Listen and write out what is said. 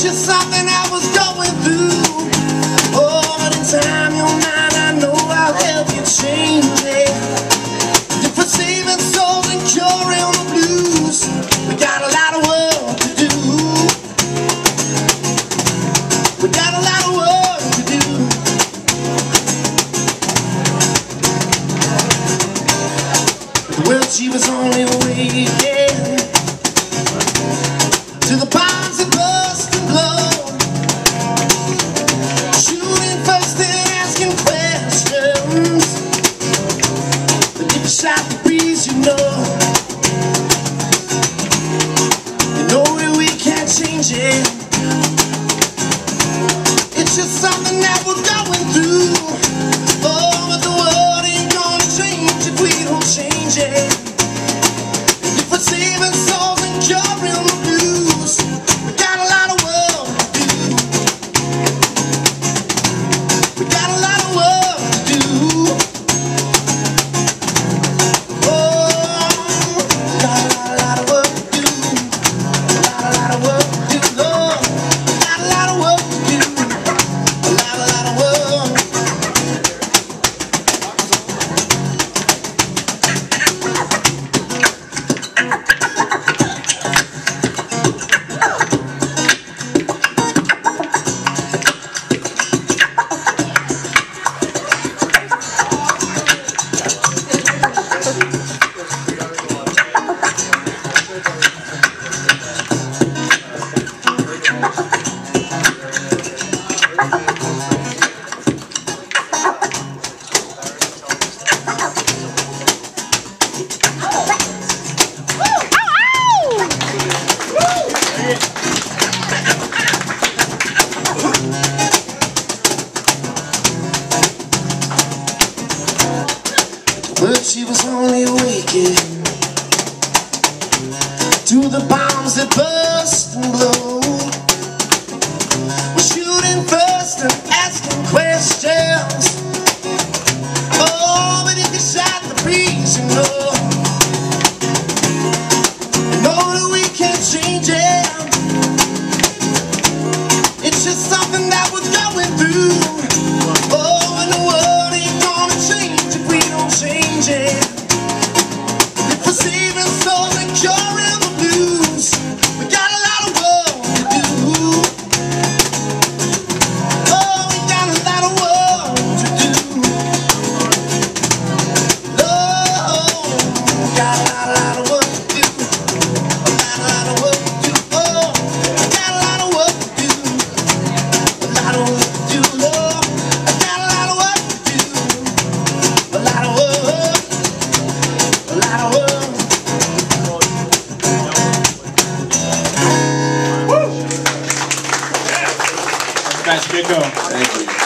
Just something I was going through. Oh, but in time you'll I know I'll help you change it. You're souls and curing the blues. We got a lot of work to do. We got a lot of work to do. Well, she was only a To the yeah. she was only waking To the bombs that burst and blow. Way to. Thank you.